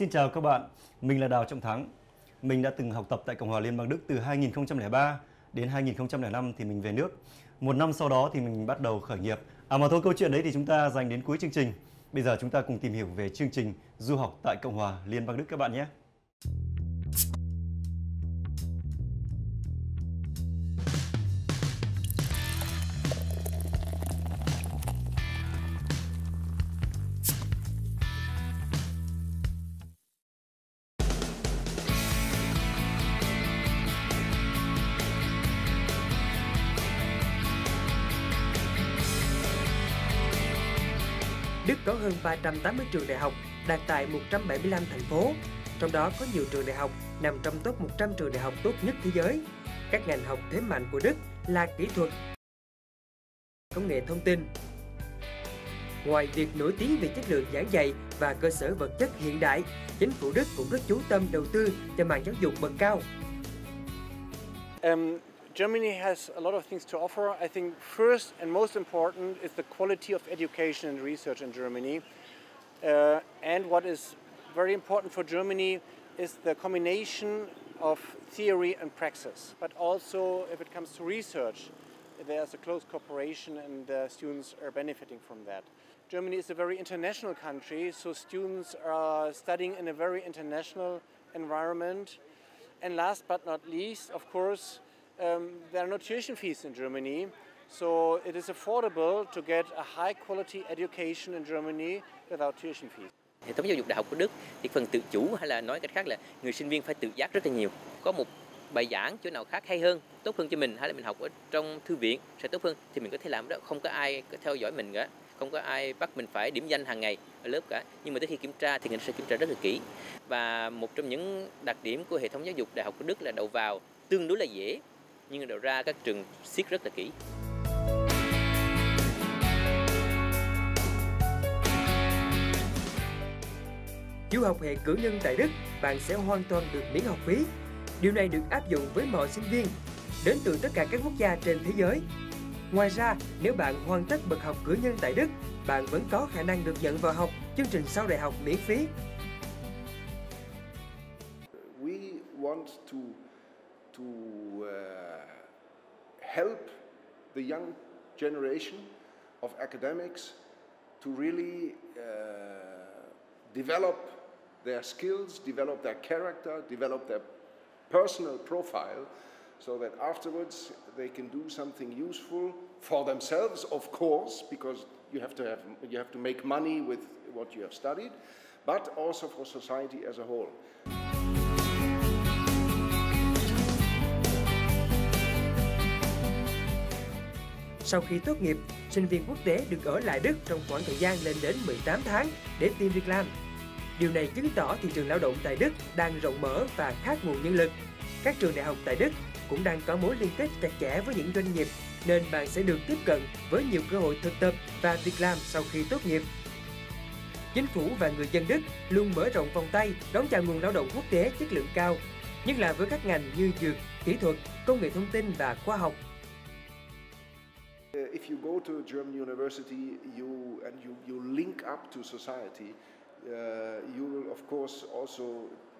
Xin chào các bạn, mình là Đào Trọng Thắng. Mình đã từng học tập tại Cộng hòa Liên bang Đức từ 2003 đến 2005 thì mình về nước. Một năm sau đó thì mình bắt đầu khởi nghiệp. À mà thôi câu chuyện đấy thì chúng ta dành đến cuối chương trình. Bây giờ chúng ta cùng tìm hiểu về chương trình du học tại Cộng hòa Liên bang Đức các bạn nhé. Hơn 380 trường đại học đạt tại 175 thành phố, trong đó có nhiều trường đại học nằm trong top 100 trường đại học tốt nhất thế giới. Các ngành học thế mạnh của Đức là kỹ thuật, công nghệ thông tin. Ngoài việc nổi tiếng về chất lượng giảng dạy và cơ sở vật chất hiện đại, chính phủ Đức cũng rất chú tâm đầu tư cho mạng giáo dục bậc cao. Em Germany has a lot of things to offer. I think first and most important is the quality of education and research in Germany. Uh, and what is very important for Germany is the combination of theory and praxis. But also, if it comes to research, there's a close cooperation and the students are benefiting from that. Germany is a very international country, so students are studying in a very international environment. And last but not least, of course, um, there are no tuition fees in Germany, so it is affordable to get a high quality education in Germany without tuition fees. hệ thống giáo dục đại học của Đức thì phần tự chủ hay là nói cách khác là người sinh viên phải tự giác rất là nhiều. Có một bài giảng chỗ nào khác hay hơn tốt hơn cho mình hay là mình học ở trong thư viện sẽ tốt hơn thì mình có thể làm đó. Không có ai theo dõi mình cả không có ai bắt mình phải điểm danh hàng ngày ở lớp cả. Nhưng mà tới khi kiểm tra thì người ta sẽ kiểm tra rất là kỹ. Và một trong những đặc điểm của hệ thống giáo dục đại học của Đức là đầu vào tương đối là dễ nhưng đầu ra các trường siết rất là kỹ Du học hệ cử nhân tại Đức, bạn sẽ hoàn toàn được miễn học phí. Điều này được áp dụng với mọi sinh viên đến từ tất cả các quốc gia trên thế giới. Ngoài ra, nếu bạn hoàn tất bậc học cử nhân tại Đức, bạn vẫn có khả năng được nhận vào học chương trình sau đại học miễn phí. We want to to uh, help the young generation of academics to really uh, develop their skills, develop their character, develop their personal profile, so that afterwards they can do something useful for themselves, of course, because you have to have you have to make money with what you have studied, but also for society as a whole. Sau khi tốt nghiệp, sinh viên quốc tế được ở lại Đức trong khoảng thời gian lên đến 18 tháng để tìm việc làm. Điều này chứng tỏ thị trường lao động tại Đức đang rộng mở và khát nguồn nhân lực. Các trường đại học tại Đức cũng đang có mối liên kết chặt chẽ với những doanh nghiệp nên bạn sẽ được tiếp cận với nhiều cơ hội thực tập và việc làm sau khi tốt nghiệp. Chính phủ và người dân Đức luôn mở rộng vòng tay đón chào nguồn lao động quốc tế chất lượng cao, nhất là với các ngành như dược, kỹ thuật, công nghệ thông tin và khoa học. Uh, if you go to a German university, you and you, you link up to society, uh, you will of course also,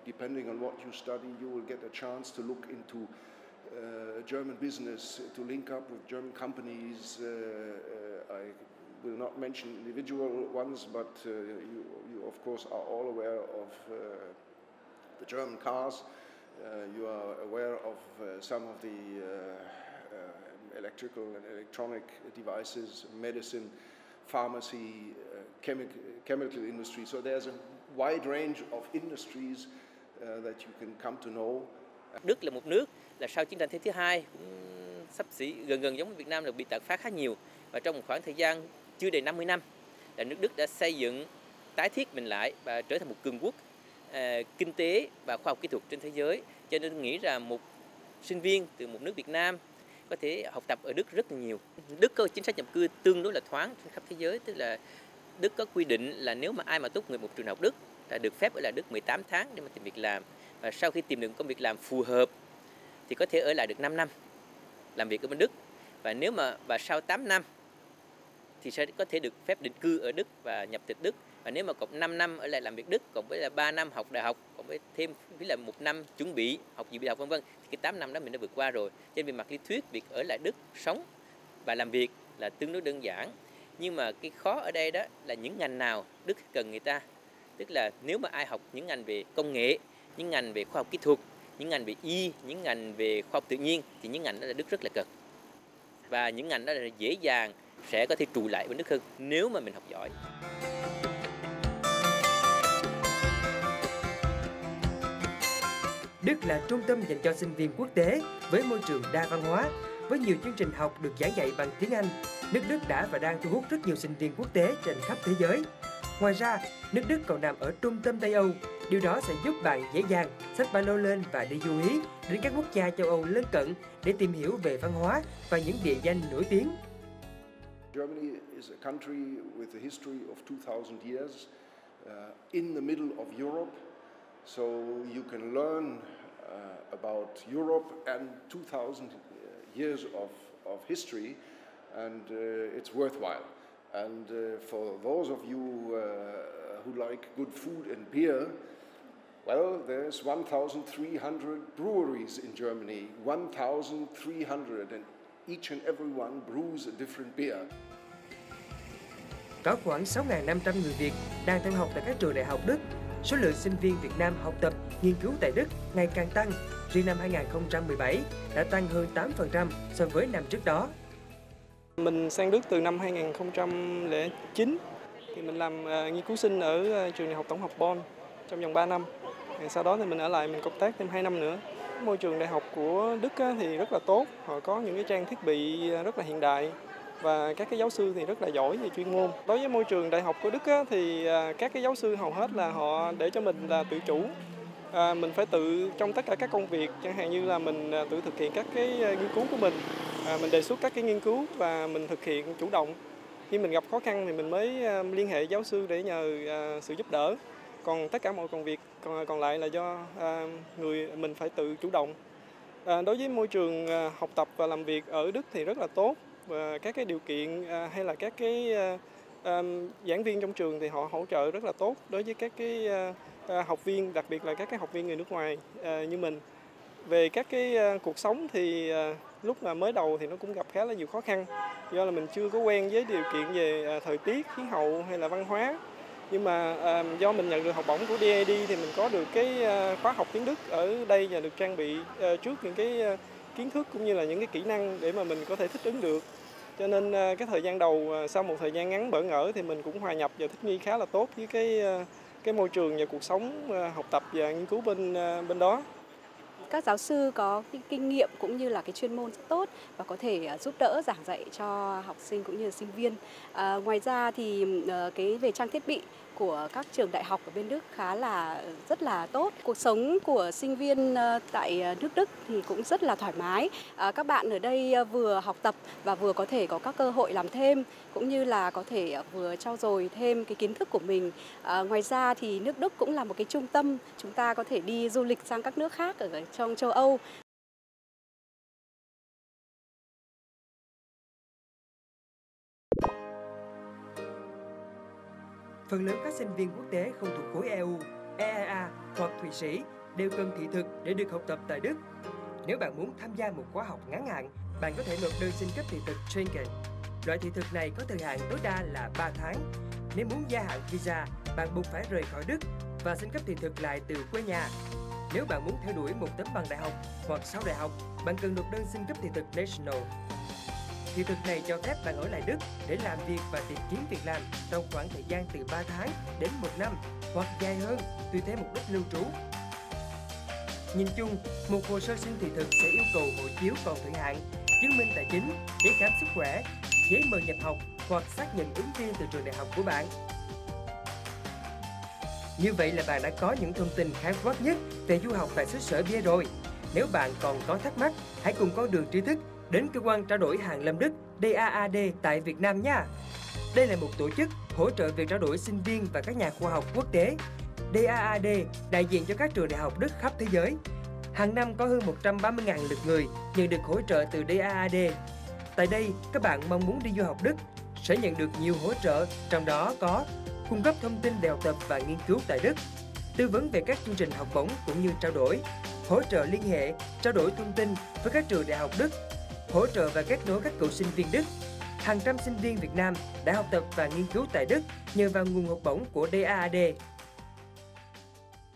depending on what you study, you will get a chance to look into uh, German business, to link up with German companies. Uh, uh, I will not mention individual ones, but uh, you, you of course are all aware of uh, the German cars. you are aware of some of the electrical and electronic devices, medicine, pharmacy, uh, chemic- chemical industry. So there's a wide range of industries uh, that you can come to know. Đức là một nước là sau chiến tranh thế thứ hai sắp xỉ gần gần giống với Việt Nam là bị tàn phá khá nhiều và trong một khoảng thời gian chưa đầy 50 năm là nước Đức đã xây dựng tái thiết mình lại và trở thành một cường quốc à, kinh tế và khoa học kỹ thuật trên thế giới cho nên tôi nghĩ rằng một sinh viên từ một nước Việt Nam có thể học tập ở Đức rất là nhiều. Đức có chính sách nhập cư tương đối là thoáng trên khắp thế giới, tức là Đức có quy định là nếu mà ai mà tốt nghiệp một trường học Đức là được phép ở lại Đức 18 tháng để mà tìm việc làm. Và sau khi tìm được công việc làm phù hợp thì có thể ở lại được 5 năm làm việc ở bên Đức. Và nếu mà và sau 8 năm thì sẽ có thể được phép định cư ở Đức và nhập tịch Đức và nếu mà cộng 5 năm ở lại làm việc Đức, cộng với là 3 năm học đại học, cộng với thêm với là một năm chuẩn bị, học dự bị học, vân vân, thì cái 8 năm đó mình đã vượt qua rồi. Trên về mặt lý thuyết, việc ở lại Đức sống và làm việc là tương đối đơn giản. Nhưng mà cái khó ở đây đó là những ngành nào Đức cần người ta? Tức là nếu mà ai học những ngành về công nghệ, những ngành về khoa học kỹ thuật, những ngành về y, những ngành về khoa học tự nhiên, thì những ngành đó là Đức rất là cần. Và những ngành đó là dễ dàng sẽ có thể trụ lại với Đức hơn nếu mà mình học giỏi. Đức là trung tâm dành cho sinh viên quốc tế với môi trường đa văn hóa, với nhiều chương trình học được giảng dạy bằng tiếng Anh. Nước Đức đã và đang thu hút rất nhiều sinh viên quốc tế trên khắp thế giới. Ngoài ra, nước Đức còn nằm ở trung tâm Tây Âu. Điều đó sẽ giúp bạn dễ dàng xách ba lô lên và đi du hí đến các quốc gia châu Âu lân cận để tìm hiểu về văn hóa và những địa danh nổi tiếng. Germany is a country with a history of 2,000 years uh, in the middle of Europe. So you can learn uh, about Europe and 2,000 years of, of history, and uh, it's worthwhile. And uh, for those of you uh, who like good food and beer, well, there's 1,300 breweries in Germany, 1,300, and each and every one brews a different beer. Có khoảng 6.500 người Việt đang theo học tại các trường đại học Đức. Số lượng sinh viên Việt Nam học tập, nghiên cứu tại Đức ngày càng tăng. Riêng năm 2017 đã tăng hơn 8% so với năm trước đó. Mình sang Đức từ năm 2009 thì mình làm uh, nghiên cứu sinh ở uh, trường đại học tổng hợp Bonn trong vòng 3 năm. Sau đó thì mình ở lại mình công tác thêm 2 năm nữa. Môi trường đại học của Đức thì rất là tốt, họ có những cái trang thiết bị à, rất là hiện đại và các cái giáo sư thì rất là giỏi về chuyên môn. Đối với môi trường đại học của Đức á, thì à, các cái giáo sư hầu hết là họ để cho mình là tự chủ. À, mình phải tự trong tất cả các công việc, chẳng hạn như là mình à, tự thực hiện các cái à, nghiên cứu của mình, à, mình đề xuất các cái nghiên cứu và mình thực hiện chủ động. Khi mình gặp khó khăn thì mình mới liên hệ giáo sư để nhờ à, sự giúp đỡ. Còn tất cả mọi công việc còn còn lại là do à, người mình phải tự chủ động. À, đối với môi trường à, học tập và làm việc ở Đức thì rất là tốt Ờ, các cái điều kiện ờ, hay là các cái ờ, giảng viên trong trường thì họ hỗ trợ rất là tốt đối với các cái học viên, đặc biệt là các cái học viên người nước ngoài như mình. Về các cái cuộc sống thì lúc mà mới đầu thì nó cũng gặp khá là nhiều khó khăn, do là mình chưa có quen với điều kiện về thời tiết, khí hậu hay là văn hóa. Nhưng mà do mình nhận được học bổng của DAD thì mình có được cái khóa học tiếng Đức ở đây và được trang bị trước những cái kiến thức cũng như là những cái kỹ năng để mà mình có thể thích ứng được cho nên à, cái thời gian đầu à, sau một thời gian ngắn bỡ ngỡ thì mình cũng hòa nhập và thích nghi khá là tốt với cái à, cái môi trường và cuộc sống học tập và nghiên cứu bên bên đó các giáo sư có cái kinh nghiệm cũng như là cái chuyên môn rất tốt và có thể giúp đỡ giảng dạy cho học sinh cũng như là sinh viên. À, ngoài ra thì ừ, ờ, cái về trang thiết bị của các trường đại học ở bên Đức khá là, rất là tốt. Cuộc sống của sinh viên ờ, tại ờ, nước Đức thì cũng rất là thoải mái. À, các bạn ở đây ờ, vừa học tập và vừa có thể có các cơ hội làm thêm, cũng như là có thể vừa trau dồi thêm cái kiến thức của mình. Ngoài ra thì nước Đức cũng là một cái trung tâm chúng ta có thể đi du lịch sang các nước khác ở trong châu Âu. Phần lớn các sinh viên quốc tế không thuộc khối EU, EEA hoặc Thụy Sĩ đều cần thị thực để được học tập tại Đức. Nếu bạn muốn tham gia một khóa học ngắn hạn, bạn có thể nộp đơn xin cấp thị thực Schengen. Loại thị thực này có thời hạn tối đa là 3 tháng. Nếu muốn gia hạn visa, bạn buộc phải rời khỏi Đức và xin cấp thị thực lại từ quê nhà. Nếu bạn muốn theo đuổi một tấm bằng đại học hoặc sau đại học, bạn cần nộp đơn xin cấp thị thực National. Thị thực này cho phép bạn ở lại Đức để làm việc và tìm kiếm việc làm trong khoảng thời gian từ 3 tháng đến 1 năm hoặc dài hơn tùy theo mục đích lưu trú. Nhìn chung, một hồ sơ xin thị thực sẽ yêu cầu hộ chiếu còn thời hạn, chứng minh tài chính, giấy khám sức khỏe, giấy mời nhập học hoặc xác nhận ứng viên từ trường đại học của bạn. Như vậy là bạn đã có những thông tin khái quát nhất về du học tại xứ sở bia rồi. Nếu bạn còn có thắc mắc, hãy cùng con đường tri thức đến cơ quan trao đổi hàng lâm Đức DAAD tại Việt Nam nha. Đây là một tổ chức hỗ trợ việc trao đổi sinh viên và các nhà khoa học quốc tế. DAAD đại diện cho các trường đại học Đức khắp thế giới. Hàng năm có hơn 130.000 lượt người nhận được hỗ trợ từ DAAD. Tại đây, các bạn mong muốn đi du học Đức sẽ nhận được nhiều hỗ trợ, trong đó có cung cấp thông tin về học tập và nghiên cứu tại Đức, tư vấn về các chương trình học bổng cũng như trao đổi, hỗ trợ liên hệ, trao đổi thông tin với các trường đại học Đức, hỗ trợ và kết nối các cựu sinh viên Đức. Hàng trăm sinh viên Việt Nam đã học tập và nghiên cứu tại Đức nhờ vào nguồn học bổng của DAAD.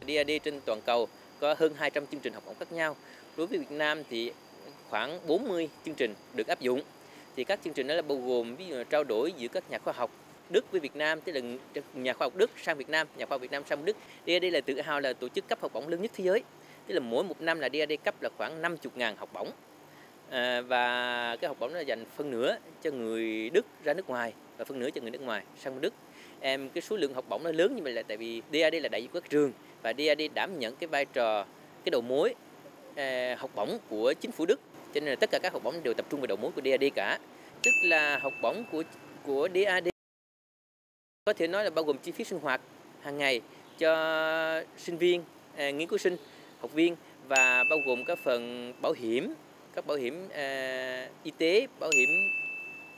DAAD trên toàn cầu có hơn 200 chương trình học bổng khác nhau. Đối với Việt Nam thì khoảng 40 chương trình được áp dụng. Thì các chương trình đó là bao gồm ví dụ là trao đổi giữa các nhà khoa học Đức với Việt Nam, tức là nhà khoa học Đức sang Việt Nam, nhà khoa học Việt Nam sang Đức. DAD là tự hào là tổ chức cấp học bổng lớn nhất thế giới. Tức là mỗi một năm là DAD cấp là khoảng 50.000 học bổng. À, và cái học bổng đó là dành phân nửa cho người Đức ra nước ngoài và phân nửa cho người nước ngoài sang Đức. Em cái số lượng học bổng nó lớn như vậy là tại vì DAD là đại diện các trường và DAD đảm nhận cái vai trò cái đầu mối à, học bổng của chính phủ Đức cho nên là tất cả các học bổng đều tập trung vào đầu mối của DAD cả tức là học bổng của của DAD có thể nói là bao gồm chi phí sinh hoạt hàng ngày cho sinh viên à, nghiên cứu sinh học viên và bao gồm các phần bảo hiểm các bảo hiểm à, y tế bảo hiểm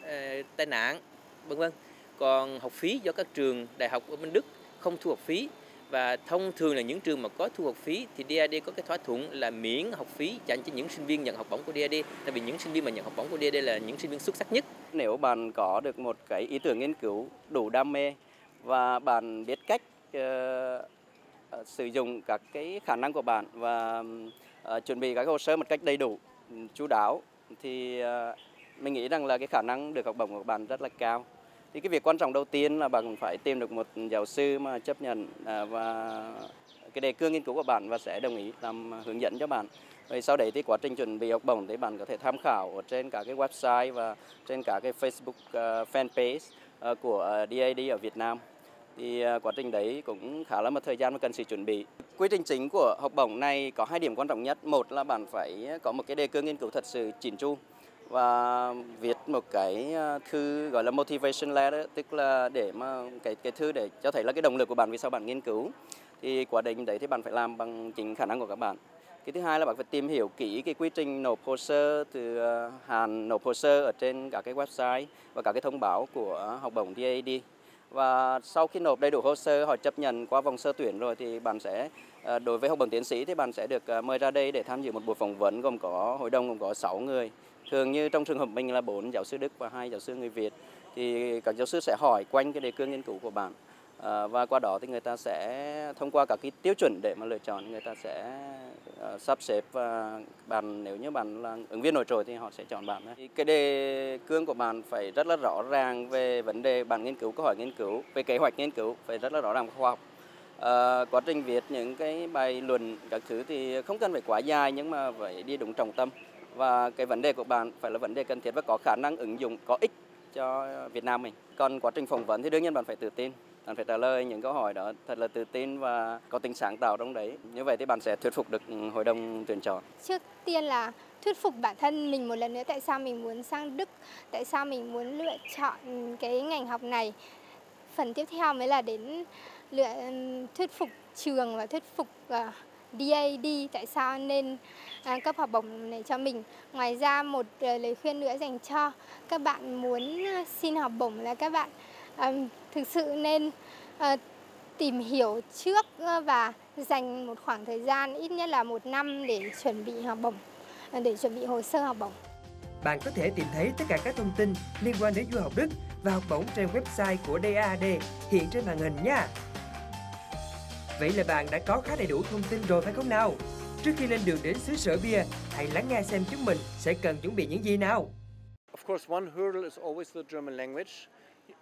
à, tai nạn vân vân. Còn học phí do các trường đại học ở bên Đức không thu học phí. Và thông thường là những trường mà có thu học phí thì DAD có cái thỏa thuận là miễn học phí dành cho những sinh viên nhận học bổng của DAD tại vì những sinh viên mà nhận học bổng của DAD là những sinh viên xuất sắc nhất. Nếu bạn có được một cái ý tưởng nghiên cứu đủ đam mê và bạn biết cách uh, sử dụng các cái khả năng của bạn và uh, chuẩn bị các hồ sơ một cách đầy đủ, chú đáo, thì ờ, mình nghĩ rằng là cái khả năng được học bổng của bạn rất là cao thì cái việc quan trọng đầu tiên là bạn phải tìm được một giáo sư mà chấp nhận à, và cái đề cương nghiên cứu của bạn và sẽ đồng ý làm à, hướng dẫn cho bạn. Vậy sau đấy thì quá trình chuẩn bị học bổng thì bạn có thể tham khảo ở trên cả cái website và trên cả cái Facebook ờ, fanpage ờ, của DAD ở Việt Nam. Thì à, quá trình đấy cũng khá là một thời gian mà cần sự chuẩn bị. Quy trình chính của học bổng này có hai điểm quan trọng nhất. Một là bạn phải có một cái đề cương nghiên cứu thật sự chỉn chu và viết một cái à, thư gọi là motivation letter, tức là để mà cái cái thư để cho thấy là cái động lực của bạn vì sao bạn nghiên cứu thì quá trình đấy thì bạn phải làm bằng chính khả năng của các bạn cái thứ hai là bạn phải tìm hiểu kỹ cái quy trình nộp hồ sơ từ à, hàn nộp hồ sơ ở trên các cái website và các cái thông báo của học bổng DAD và sau khi nộp đầy đủ hồ sơ họ chấp nhận qua vòng sơ tuyển rồi thì bạn sẽ ờ, đối với học bổng tiến sĩ thì bạn sẽ được ờ, mời ra đây để tham dự một buổi phỏng vấn gồm có hội đồng gồm có 6 người. Thường như trong trường hợp mình là bốn giáo sư Đức và hai giáo sư người Việt thì các giáo sư sẽ hỏi quanh cái đề cương nghiên cứu của bạn à, và qua đó thì người ta sẽ thông qua các cái tiêu chuẩn để mà lựa chọn người ta sẽ uh, sắp xếp và bạn. Nếu như bạn là ứng viên nổi trội thì họ sẽ chọn bạn thì cái đề cương của bạn phải rất là rõ ràng về vấn đề bạn nghiên cứu câu hỏi nghiên cứu về kế hoạch nghiên cứu phải rất là rõ ràng khoa học. À, quá trình viết những cái bài luận các thứ thì không cần phải quá dài nhưng mà phải đi đúng trọng tâm. Và cái vấn đề của bạn phải là vấn đề cần thiết và có khả năng ứng dụng có ích cho Việt Nam mình. Còn quá trình phỏng vấn thì đương nhiên bạn phải tự tin, bạn phải trả lời những câu hỏi đó thật là tự tin và có tính sáng tạo trong đấy. Như vậy thì bạn sẽ thuyết phục được ừ, hội đồng tuyển chọn. Trước tiên là thuyết phục bản thân mình một lần nữa tại sao mình muốn sang Đức, tại sao mình muốn lựa chọn cái ngành học này. Phần tiếp theo mới là đến lựa ừ, thuyết phục trường và thuyết phục ờ, uh, DAD tại sao nên À, cấp học bổng này cho mình. Ngoài ra một ờ, lời khuyên nữa dành cho các bạn muốn ờ, xin học bổng là các bạn thực sự nên ờ, tìm hiểu trước và dành một khoảng thời gian ít nhất là một năm để chuẩn bị học bổng, để chuẩn bị hồ sơ học bổng. Bạn có thể tìm thấy tất cả các thông tin liên quan đến du học Đức và học bổng trên website của DAD hiện trên màn hình nha. Vậy là bạn đã có khá đầy đủ thông tin rồi phải không nào? Trước khi lên đường đến xứ sở bia, hãy lắng nghe xem chúng mình sẽ cần chuẩn bị những gì nào. Of course, one hurdle is always the German language.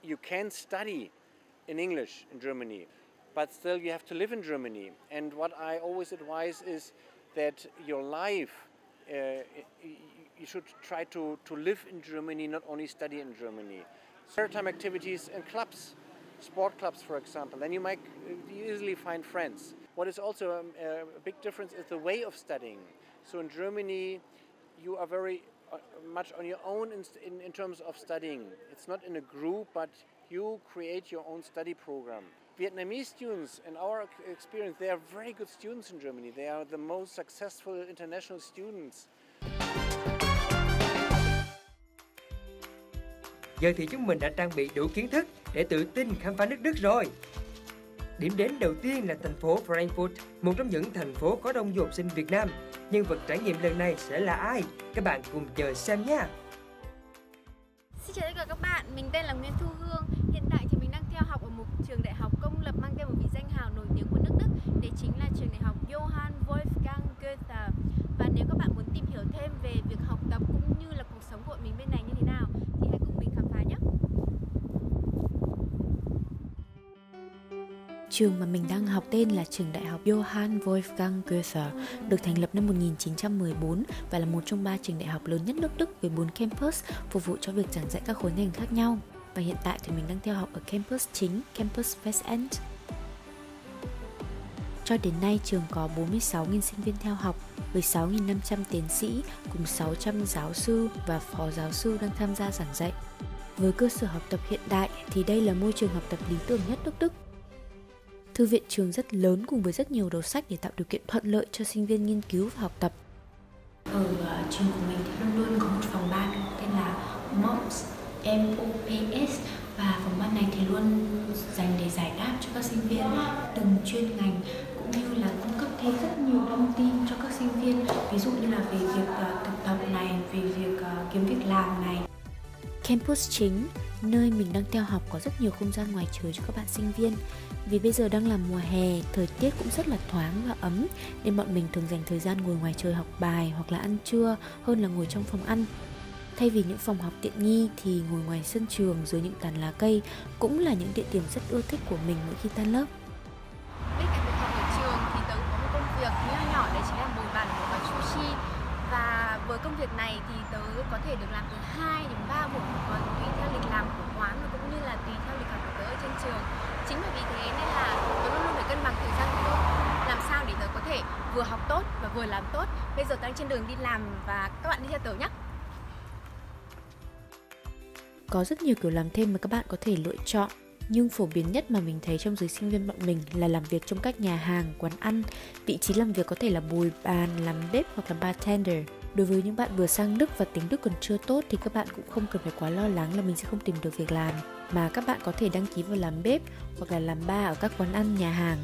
You can study in English in Germany, but still you have to live in Germany. And what I always advise is that your life, uh, you should try to, to live in Germany, not only study in Germany. Maritime activities and clubs sport clubs, for example, then you might easily find friends. What is also um, a big difference is the way of studying. So in Germany, you are very uh, much on your own in, in, in, terms of studying. It's not in a group, but you create your own study program. Vietnamese students, in our experience, they are very good students in Germany. They are the most successful international students. Giờ thì chúng mình đã trang bị đủ kiến thức để tự tin khám phá nước Đức rồi. Điểm đến đầu tiên là thành phố Frankfurt, một trong những thành phố có đông du học sinh Việt Nam. Nhân vật trải nghiệm lần này sẽ là ai? Các bạn cùng chờ xem nha! Xin chào tất cả các bạn, mình tên là Nguyễn Thu Hương. Hiện tại thì mình đang theo học ở một trường đại học công lập mang tên một vị danh hào nổi tiếng của nước Đức. Đấy chính là trường đại học Johann Wolfgang Goethe. Và nếu các bạn muốn tìm hiểu thêm về việc học tập cũng như là cuộc sống của mình bên này như thế nào Trường mà mình đang học tên là trường đại học Johann Wolfgang Goethe, được thành lập năm 1914 và là một trong ba trường đại học lớn nhất nước Đức với 4 campus phục vụ cho việc giảng dạy các khối ngành khác nhau. Và hiện tại thì mình đang theo học ở campus chính, campus Westend. Cho đến nay, trường có 46.000 sinh viên theo học, với 6.500 tiến sĩ cùng 600 giáo sư và phó giáo sư đang tham gia giảng dạy. Với cơ sở học tập hiện đại thì đây là môi trường học tập lý tưởng nhất nước Đức Thư viện trường rất lớn cùng với rất nhiều đầu sách để tạo điều kiện thuận lợi cho sinh viên nghiên cứu và học tập. Ở uh, trường của mình thì luôn luôn có một phòng ban tên là MOPS, MOPS và phòng ban này thì luôn dành để giải đáp cho các sinh viên từng chuyên ngành cũng như là cung cấp thêm rất nhiều thông tin cho các sinh viên ví dụ như là về việc uh, thực tập này, về việc uh, kiếm việc làm này. Campus chính, nơi mình đang theo học có rất nhiều không gian ngoài trời cho các bạn sinh viên. Vì bây giờ đang là mùa hè, thời tiết cũng rất là thoáng và ấm Nên bọn mình thường dành thời gian ngồi ngoài trời học bài hoặc là ăn trưa hơn là ngồi trong phòng ăn. Thay vì những phòng học tiện nghi thì ngồi ngoài sân trường dưới những tàn lá cây cũng là những địa điểm rất ưa thích của mình mỗi khi tan lớp. Bên cạnh việc học ở trường thì tớ có một công việc nhỏ nhỏ đấy chính là bồi bàn của quán sushi và với công việc này thì tớ có thể được làm từ 2 đến 3 buổi một tuần tùy theo lịch làm của quán và cũng như là tùy theo lịch học của tớ ở trên trường chính bởi vì thế nên là tớ luôn luôn phải cân bằng thời gian của tớ làm sao để tớ có thể vừa học tốt và vừa làm tốt bây giờ tớ đang trên đường đi làm và các bạn đi theo tớ nhé có rất nhiều kiểu làm thêm mà các bạn có thể lựa chọn nhưng phổ biến nhất mà mình thấy trong giới sinh viên bọn mình là làm việc trong các nhà hàng, quán ăn. Vị trí làm việc có thể là bồi bàn, làm bếp hoặc là bartender. Đối với những bạn vừa sang Đức và tính Đức còn chưa tốt thì các bạn cũng không cần phải quá lo lắng là mình sẽ không tìm được việc làm mà các bạn có thể đăng ký vào làm bếp hoặc là làm bar ở các quán ăn, nhà hàng.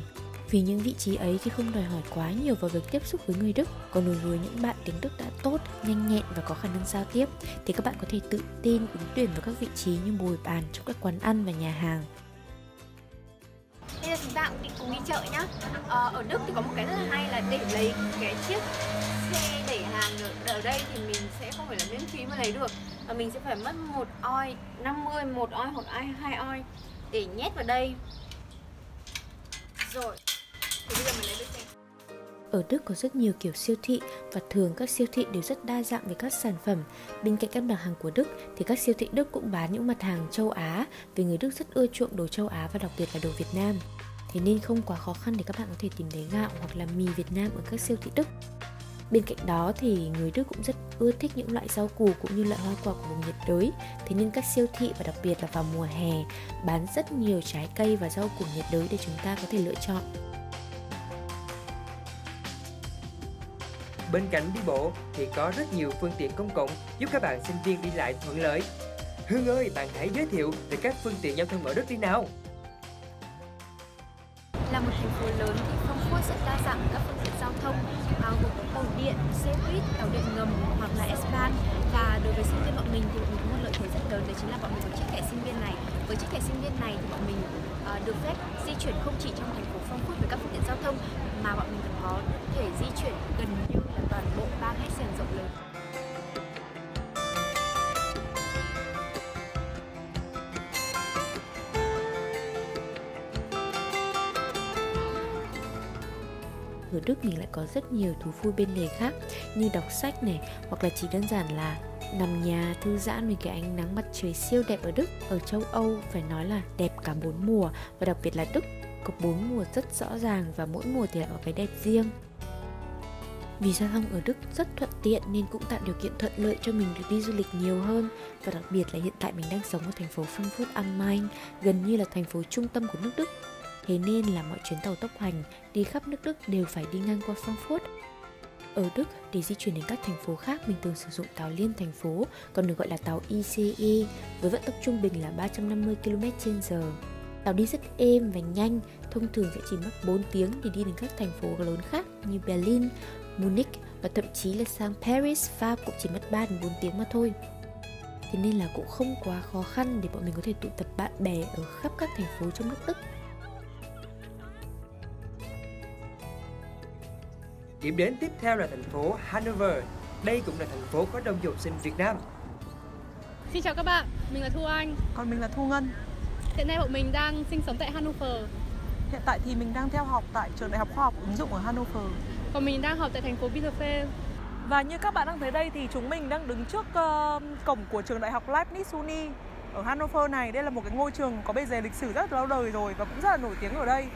Vì những vị trí ấy thì không đòi hỏi quá nhiều vào việc tiếp xúc với người Đức. Còn đối với những bạn tiếng Đức đã tốt, nhanh nhẹn và có khả năng giao tiếp Thì các bạn có thể tự tin ứng tuyển vào các vị trí như bồi bàn trong các quán ăn và nhà hàng. Bây giờ chúng ta cũng đi cùng đi chợ nhá. Ờ, Ở Đức thì có một cái rất là hay là để lấy cái chiếc xe để hàng ở đây thì mình sẽ không phải là miễn phí mà lấy được. Và mình sẽ phải mất một oi 50, một oi hoặc hai oi để nhét vào đây. Rồi thì bây giờ mình lấy ở Đức có rất nhiều kiểu siêu thị và thường các siêu thị đều rất đa dạng về các sản phẩm. Bên cạnh các mặt hàng của Đức thì các siêu thị Đức cũng bán những mặt hàng châu Á vì người Đức rất ưa chuộng đồ châu Á và đặc biệt là đồ Việt Nam. Thế nên không quá khó khăn để các bạn có thể tìm thấy gạo hoặc là mì Việt Nam ở các siêu thị Đức. Bên cạnh đó thì người Đức cũng rất ưa thích những loại rau củ cũng như loại hoa quả của vùng nhiệt đới. Thế nên các siêu thị và đặc biệt là vào mùa hè bán rất nhiều trái cây và rau củ nhiệt đới để chúng ta có thể lựa chọn. Bên cạnh đi bộ thì có rất nhiều phương tiện công cộng giúp các bạn sinh viên đi lại thuận lợi. Hương ơi, bạn hãy giới thiệu về các phương tiện giao thông ở Đức đi nào. Là một thành phố lớn thì Frankfurt rất đa dạng các phương tiện giao thông bao gồm tàu điện, xe buýt, tàu điện ngầm hoặc là S-Bahn và đối với sinh viên bọn mình thì bọn mình có một lợi thế rất lớn đấy chính là bọn mình có chiếc thẻ sinh viên này. Với chiếc thẻ sinh viên này thì bọn mình uh, được phép di chuyển không chỉ trong thành phố Frankfurt với các phương tiện giao thông mà bọn mình còn có thể di chuyển gần như toàn bộ bang Hessen rộng lớn. ở Đức mình lại có rất nhiều thú vui bên lề khác, như đọc sách này, hoặc là chỉ đơn giản là nằm nhà thư giãn với cái ánh nắng mặt trời siêu đẹp ở Đức ở châu Âu, phải nói là đẹp cả bốn mùa, và đặc biệt là Đức có bốn mùa rất rõ ràng và mỗi mùa thì lại có cái đẹp riêng vì giao thông ở Đức rất thuận tiện nên cũng tạo điều kiện thuận lợi cho mình được đi du lịch nhiều hơn và đặc biệt là hiện tại mình đang sống ở thành phố Frankfurt am Main, gần như là thành phố trung tâm của nước Đức. Thế nên là mọi chuyến tàu tốc hành đi khắp nước Đức đều phải đi ngang qua Frankfurt. Ở Đức, để di chuyển đến các thành phố khác, mình thường sử dụng tàu liên thành phố, còn được gọi là tàu ICE, với vận tốc trung bình là 350 km/h. Tàu đi rất êm và nhanh, thông thường sẽ chỉ mất 4 tiếng để đi đến các thành phố lớn khác như Berlin, Munich và thậm chí là sang Paris, Pháp cũng chỉ mất 3 đến 4 tiếng mà thôi. Thế nên là cũng không quá khó khăn để bọn mình có thể tụ tập bạn bè ở khắp các thành phố trong nước Đức. Điểm đến tiếp theo là thành phố Hanover. Đây cũng là thành phố có đông du học sinh Việt Nam. Xin chào các bạn, mình là Thu Anh. Còn mình là Thu Ngân. Hiện nay bọn mình đang sinh sống tại Hanover. Hiện tại thì mình đang theo học tại trường Đại học Khoa học ứng dụng ở Hanover. Còn mình đang học tại thành phố Bielefeld. Và như các bạn đang thấy đây thì chúng mình đang đứng trước uh, cổng của trường Đại học Leibniz Uni ở Hanover này. Đây là một cái ngôi trường có bề dày lịch sử rất lâu đời rồi và cũng rất là nổi tiếng ở đây.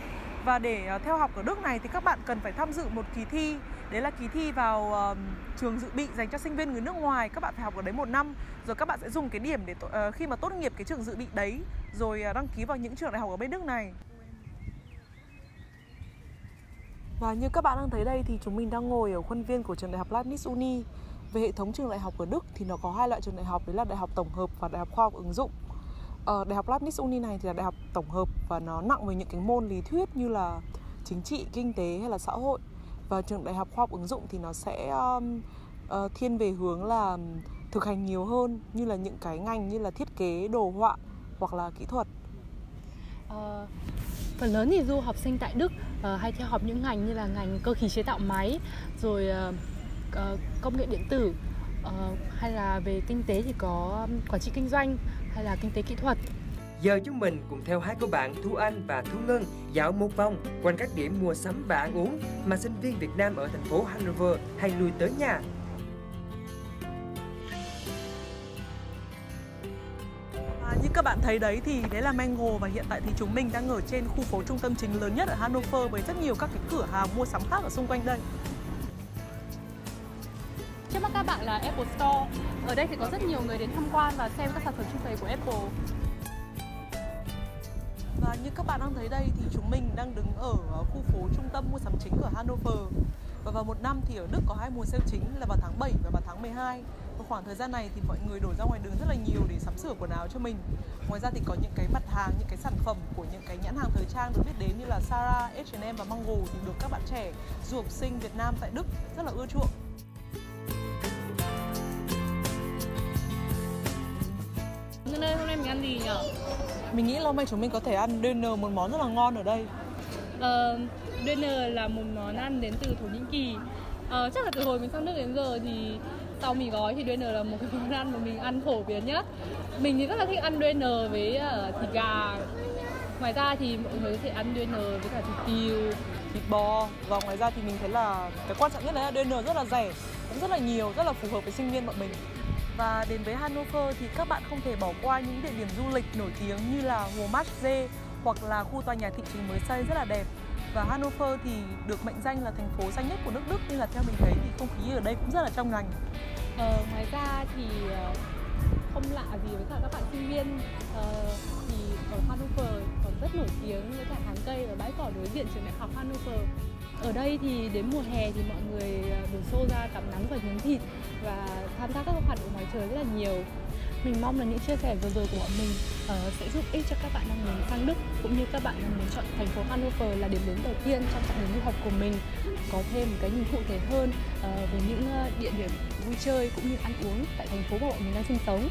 Và để uh, theo học ở Đức này thì các bạn cần phải tham dự một kỳ thi Đấy là kỳ thi vào uh, trường dự bị dành cho sinh viên người nước ngoài Các bạn phải học ở đấy một năm Rồi các bạn sẽ dùng cái điểm để uh, khi mà tốt nghiệp cái trường dự bị đấy Rồi uh, đăng ký vào những trường đại học ở bên Đức này và như các bạn đang thấy đây thì chúng mình đang ngồi ở khuôn viên của trường đại học Leibniz Uni. Về hệ thống trường đại học ở Đức thì nó có hai loại trường đại học Đấy là đại học tổng hợp và đại học khoa học ứng dụng. Ở Đại học Leibniz Uni này thì là đại học tổng hợp và nó nặng về những cái môn lý thuyết như là chính trị, kinh tế hay là xã hội. Và trường đại học khoa học ứng dụng thì nó sẽ um, uh, thiên về hướng là thực hành nhiều hơn như là những cái ngành như là thiết kế đồ họa hoặc là kỹ thuật. Uh, phần lớn thì du học sinh tại Đức uh, hay theo học những ngành như là ngành cơ khí chế tạo máy rồi uh, uh, công nghệ điện tử uh, hay là về kinh tế thì có quản trị kinh doanh hay là kinh tế kỹ thuật Giờ chúng mình cùng theo hai cô bạn Thu Anh và Thu Ngân dạo một vòng quanh các điểm mua sắm và ăn uống mà sinh viên Việt Nam ở thành phố Hanover hay lui tới nhà. Như các bạn thấy đấy thì đấy là Mango và hiện tại thì chúng mình đang ở trên khu phố trung tâm chính lớn nhất ở Hanover với rất nhiều các cái cửa hàng mua sắm khác ở xung quanh đây. Trước mắt các bạn là Apple Store. Ở đây thì có rất nhiều người đến tham quan và xem các sản phẩm trưng bày của Apple. Và như các bạn đang thấy đây thì chúng mình đang đứng ở khu phố trung tâm mua sắm chính ở Hanover. Và vào một năm thì ở Đức có hai mùa sale chính là vào tháng 7 và vào tháng 12. Và khoảng thời gian này thì mọi người đổ ra ngoài đường rất là nhiều để sắm sửa quần áo cho mình. Ngoài ra thì có những cái mặt hàng, những cái sản phẩm của những cái nhãn hàng thời trang được biết đến như là Zara, H&M và Mango thì được các bạn trẻ du học sinh Việt Nam tại Đức rất là ưa chuộng. Hôm nay hôm nay mình ăn gì nhỉ? Mình nghĩ là hôm nay chúng mình có thể ăn dinner một món rất là ngon ở đây. Uh, dinner là một món ăn đến từ Thổ Nhĩ Kỳ. Uh, chắc là từ hồi mình sang nước đến giờ thì sau mì gói thì dinner là một cái món ăn mà mình ăn phổ biến nhất. Mình thì rất là thích ăn dinner với ờ, thịt gà. Ngoài ra thì mọi người có thể ăn dinner với cả thịt tiêu thịt bò và ngoài ra thì mình thấy là cái quan trọng nhất là dinner rất là rẻ, cũng rất là nhiều, rất là phù hợp với sinh viên bọn mình. Và đến với Hanover thì các bạn không thể bỏ qua những địa điểm du lịch nổi tiếng như là Hồ Marsee hoặc là khu tòa nhà thị chính mới xây rất là đẹp. Và Hanover thì được mệnh danh là thành phố xanh nhất của nước Đức nên là theo mình thấy thì không khí ở đây cũng rất là trong lành. Ờ, ngoài ra thì ờ, không lạ gì với cả các bạn sinh viên ờ, thì ở Hanover còn rất nổi tiếng với cả hàng cây và bãi cỏ đối diện trường đại học Hanover ở đây thì đến mùa hè thì mọi người ờ, đổ xô ra tắm nắng và nhúng thịt và tham gia các hoạt động ngoài trời rất là nhiều mình mong là những chia sẻ vừa rồi của bọn mình uh, sẽ giúp ích cho các bạn đang muốn sang Đức cũng như các bạn đang muốn chọn thành phố Hanover là điểm đến đầu tiên trong chặng đường du học của mình có thêm một cái nhìn cụ thể hơn uh, về những uh, địa điểm vui chơi cũng như ăn uống tại thành phố mà bọn mình đang sinh sống.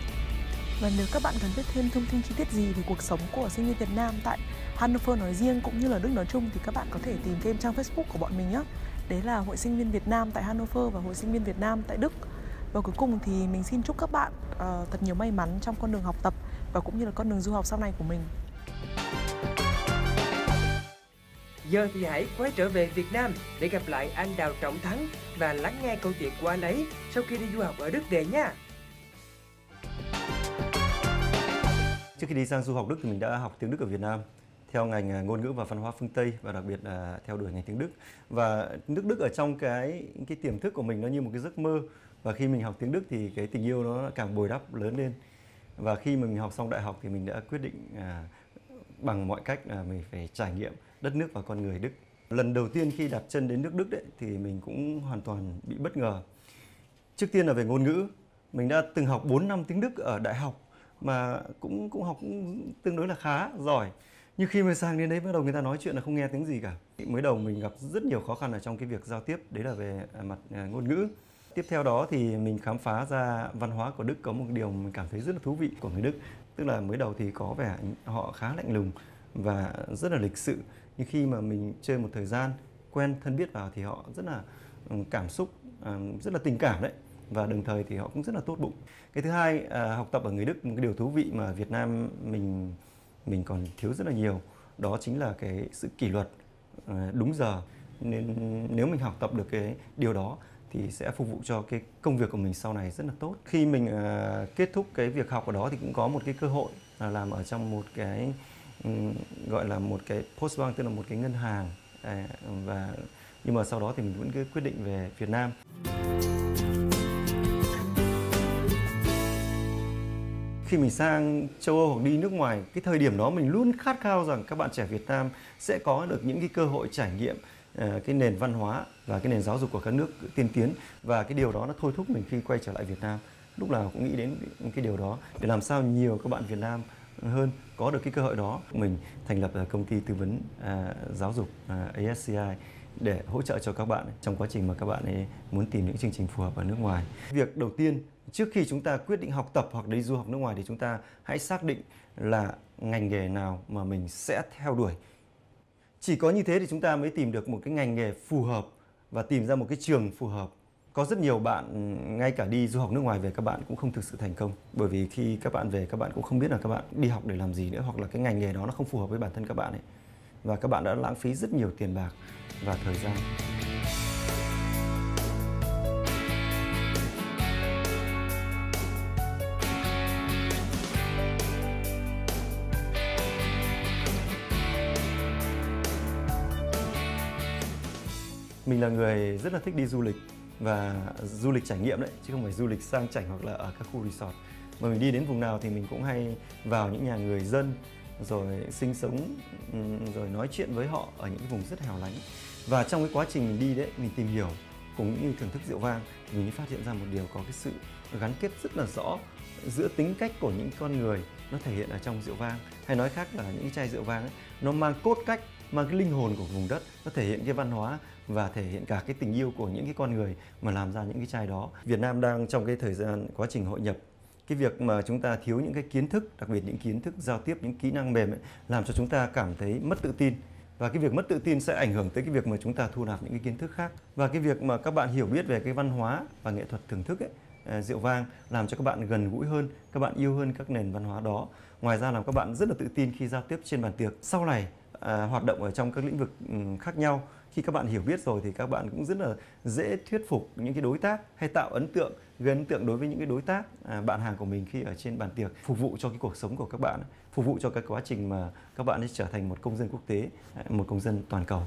Và nếu các bạn cần biết thêm thông tin chi tiết gì về cuộc sống của sinh viên Việt Nam tại Hanover nói riêng cũng như là Đức nói chung thì các bạn có thể tìm thêm trang Facebook của bọn mình nhé. Đấy là Hội sinh viên Việt Nam tại Hanover và Hội sinh viên Việt Nam tại Đức. Và cuối cùng thì mình xin chúc các bạn uh, thật nhiều may mắn trong con đường học tập và cũng như là con đường du học sau này của mình. Giờ thì hãy quay trở về Việt Nam để gặp lại anh Đào Trọng Thắng và lắng nghe câu chuyện của anh ấy sau khi đi du học ở Đức về nha. Trước khi đi sang du học Đức thì mình đã học tiếng Đức ở Việt Nam theo ngành à, ngôn ngữ và văn hóa phương Tây và đặc biệt là theo đuổi ngành tiếng Đức. Và nước Đức ở trong cái cái tiềm thức của mình nó như một cái giấc mơ và khi mình học tiếng Đức thì cái tình yêu nó càng bồi đắp lớn lên. Và khi mình học xong đại học thì mình đã quyết định à, bằng mọi cách là mình phải trải nghiệm đất nước và con người Đức Lần đầu tiên khi đặt chân đến nước Đức đấy thì mình cũng hoàn toàn bị bất ngờ. Trước tiên là về ngôn ngữ, mình đã từng học 4 năm tiếng Đức ở đại học mà cũng cũng học cũng tương đối là khá giỏi. Nhưng khi mà sang đến đấy bắt đầu người ta nói chuyện là không nghe tiếng gì cả. Mới đầu mình gặp rất nhiều khó khăn ở trong cái việc giao tiếp, đấy là về mặt à, ngôn ngữ. Tiếp theo đó thì mình khám phá ra văn hóa của Đức có một điều mình cảm thấy rất là thú vị của người Đức. Tức là mới đầu thì có vẻ họ khá lạnh lùng và rất là lịch sự. Nhưng khi mà mình chơi một thời gian quen thân biết vào thì họ rất là ừ, cảm xúc, à, rất là tình cảm đấy và đồng thời thì họ cũng rất là tốt bụng. Cái thứ hai, à, học tập ở người Đức một cái điều thú vị mà Việt Nam mình mình còn thiếu rất là nhiều, đó chính là cái sự kỷ luật à, đúng giờ. Nên nếu mình học tập được cái điều đó thì sẽ phục vụ cho cái công việc của mình sau này rất là tốt. Khi mình ờ, kết thúc cái việc học ở đó thì cũng có một cái cơ hội là làm ở trong một cái um, gọi là một cái postbank tức là một cái ngân hàng à, và nhưng mà sau đó thì mình vẫn cứ quyết định về Việt Nam. khi mình sang châu Âu hoặc đi nước ngoài cái thời điểm đó mình luôn khát khao rằng các bạn trẻ Việt Nam sẽ có được những cái cơ hội trải nghiệm Ờ, cái nền văn hóa và cái nền giáo dục của các nước tiên tiến và cái điều đó nó thôi thúc mình khi quay trở lại Việt Nam lúc nào cũng nghĩ đến cái điều đó để làm sao nhiều các bạn Việt Nam hơn có được cái cơ hội đó mình thành lập ờ, công ty tư vấn uh, giáo dục à, uh, ASCI để hỗ trợ cho các bạn trong quá trình mà các bạn ấy muốn tìm những chương trình phù hợp ở nước ngoài. Việc đầu tiên trước khi chúng ta quyết định học tập hoặc đi du học nước ngoài thì chúng ta hãy xác định là ngành nghề nào mà mình sẽ theo đuổi. Chỉ có như thế thì chúng ta mới tìm được một cái ngành nghề phù hợp và tìm ra một cái trường phù hợp. Có rất nhiều bạn ừ, ngay cả đi du học nước ngoài về các bạn cũng không thực sự thành công bởi vì khi các bạn về, các bạn cũng không biết là các bạn đi học để làm gì nữa, hoặc là cái ngành nghề đó nó không phù hợp với bản thân các bạn ấy và các bạn đã lãng phí rất nhiều tiền bạc và thời gian. Là người rất là thích đi du lịch và du lịch trải nghiệm đấy, chứ không phải du lịch sang chảnh hoặc là ở các khu resort. Mà mình đi đến vùng nào thì mình cũng hay vào những nhà người dân, rồi sinh sống rồi nói chuyện với họ ở những cái vùng rất hẻo lánh và trong cái quá trình mình đi đấy, mình tìm hiểu cũng như thưởng thức rượu vang thì mình phát hiện ra một điều có cái sự gắn kết rất là rõ giữa tính cách của những con người nó thể hiện ở trong rượu vang. Hay nói khác là những cái chai rượu vang ấy, nó mang cốt cách mang cái linh hồn của vùng đất nó thể hiện cái văn hóa và thể hiện cả cái tình yêu của những cái con người mà làm ra những cái chai đó. Việt Nam đang trong cái thời gian quá trình hội nhập cái việc mà chúng ta thiếu những cái kiến thức đặc biệt những kiến thức giao tiếp những kỹ năng mềm ấy, làm cho chúng ta cảm thấy mất tự tin. Và cái việc mất tự tin sẽ ảnh hưởng tới cái việc mà chúng ta thu nạp những cái kiến thức khác. Và cái việc mà các bạn hiểu biết về cái văn hóa và nghệ thuật thưởng thức ấy, À, rượu vang làm cho các bạn gần gũi hơn các bạn yêu hơn các nền văn hóa đó. Ngoài ra làm các bạn rất là tự tin khi giao tiếp trên bàn tiệc. Sau này à, hoạt động ở trong các lĩnh vực khác nhau khi các bạn hiểu biết rồi thì các bạn cũng rất là dễ thuyết phục những cái đối tác hay tạo ấn tượng gây ấn tượng đối với những cái đối tác à, bạn hàng của mình khi ở trên bàn tiệc phục vụ cho cái cuộc sống của các bạn phục vụ cho cái quá trình mà các bạn ấy trở thành một công dân quốc tế à, một công dân toàn cầu.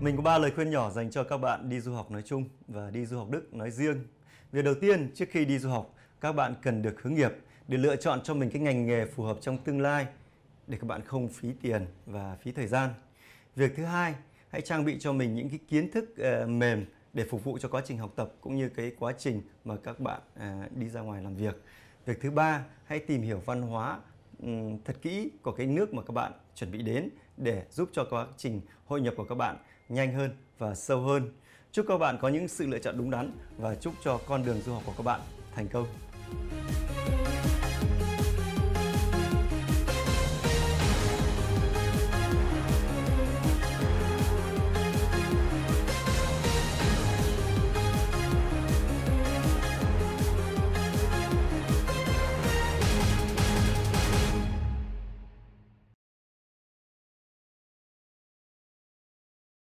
Mình có ba lời khuyên nhỏ dành cho các bạn đi du học nói chung và đi du học Đức nói riêng. Việc đầu tiên, trước khi đi du học, các bạn cần được hướng nghiệp để lựa chọn cho mình cái ngành nghề phù hợp trong tương lai để các bạn không phí tiền và phí thời gian. Việc thứ hai, hãy trang bị cho mình những cái kiến thức uh, mềm để phục vụ cho quá trình học tập cũng như cái quá trình mà các bạn uh, đi ra ngoài làm việc. Việc thứ ba, hãy tìm hiểu văn hóa um, thật kỹ của cái nước mà các bạn chuẩn bị đến để giúp cho quá trình hội nhập của các bạn nhanh hơn và sâu hơn. Chúc các bạn có những sự lựa chọn đúng đắn và chúc cho con đường du học của các bạn thành công.